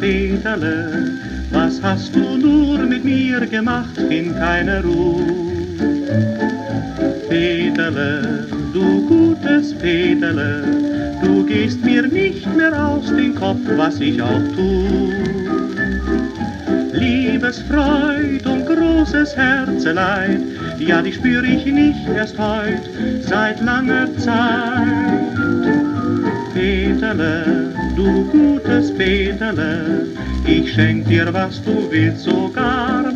Peterle, was hast du nur mit mir gemacht in keiner Ruhe? Peterle, du gutes Peterle, du gehst mir nicht mehr aus dem Kopf, was ich auch tu. Liebes Freud und großes Herzeleid, ja, die spür ich nicht erst heut, seit langer Zeit. Peterle, du gutes Peterle, ich schenk dir, was du willst, sogar.